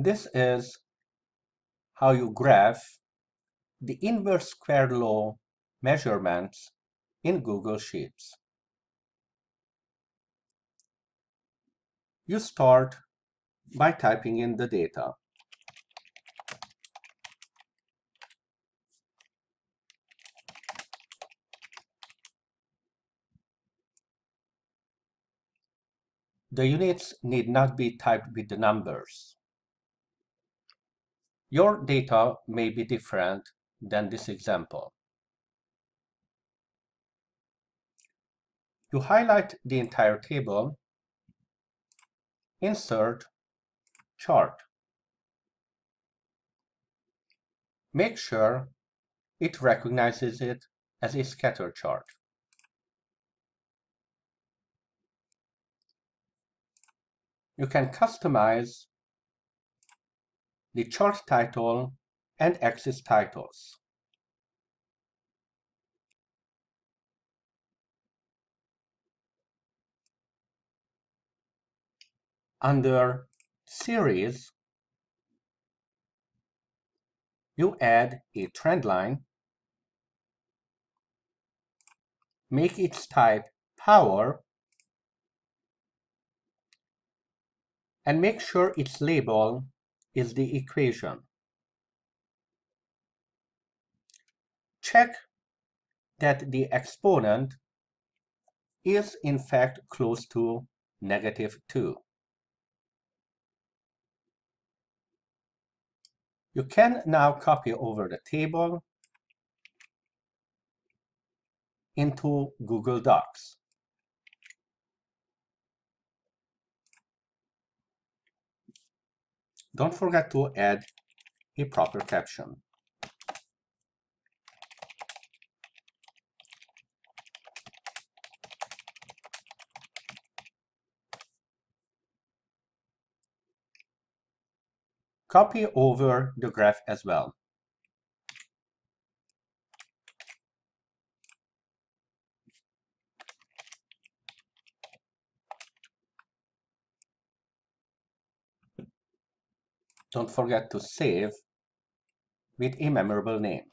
This is how you graph the inverse square law measurements in Google Sheets. You start by typing in the data. The units need not be typed with the numbers. Your data may be different than this example. You highlight the entire table, insert chart. Make sure it recognizes it as a scatter chart. You can customize the chart title and axis titles. Under Series, you add a trend line, make its type power, and make sure its label is the equation. Check that the exponent is in fact close to negative 2. You can now copy over the table into Google Docs. Don't forget to add a proper caption. Copy over the graph as well. Don't forget to save with a memorable name.